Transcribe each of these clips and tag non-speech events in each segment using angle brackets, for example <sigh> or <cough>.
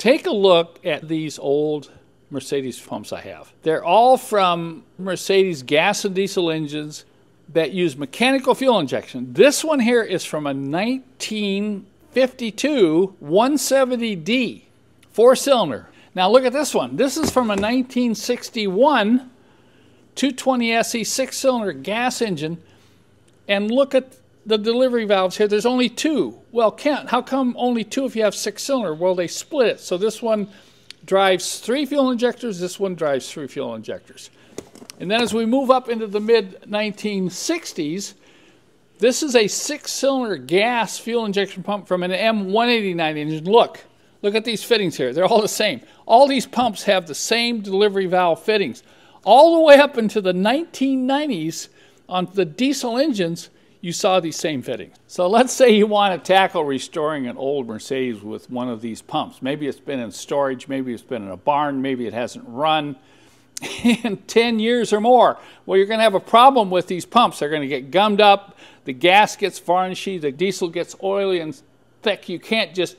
Take a look at these old Mercedes pumps I have. They're all from Mercedes gas and diesel engines that use mechanical fuel injection. This one here is from a 1952 170D four cylinder. Now look at this one. This is from a 1961 220 SE six cylinder gas engine. And look at the delivery valves here. There's only two. Well, Kent, how come only two if you have six cylinder? Well, they split it. So this one drives three fuel injectors, this one drives three fuel injectors. And then as we move up into the mid 1960s, this is a six cylinder gas fuel injection pump from an M189 engine. Look, look at these fittings here. They're all the same. All these pumps have the same delivery valve fittings. All the way up into the 1990s on the diesel engines, you saw these same fittings. So let's say you want to tackle restoring an old Mercedes with one of these pumps. Maybe it's been in storage, maybe it's been in a barn, maybe it hasn't run <laughs> in 10 years or more. Well, you're going to have a problem with these pumps. They're going to get gummed up, the gas gets varnishy, the diesel gets oily and thick. You can't just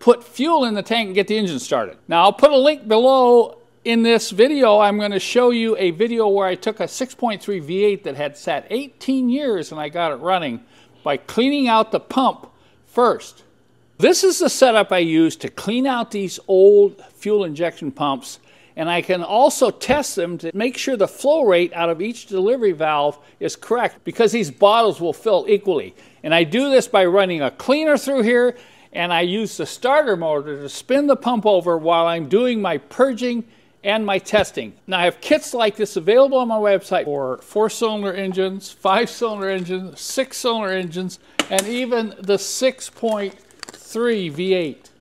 put fuel in the tank and get the engine started. Now, I'll put a link below in this video, I'm going to show you a video where I took a 6.3 V8 that had sat 18 years and I got it running by cleaning out the pump first. This is the setup I use to clean out these old fuel injection pumps and I can also test them to make sure the flow rate out of each delivery valve is correct because these bottles will fill equally. And I do this by running a cleaner through here and I use the starter motor to spin the pump over while I'm doing my purging and my testing. Now I have kits like this available on my website for four cylinder engines, five cylinder engines, six cylinder engines, and even the 6.3 V8.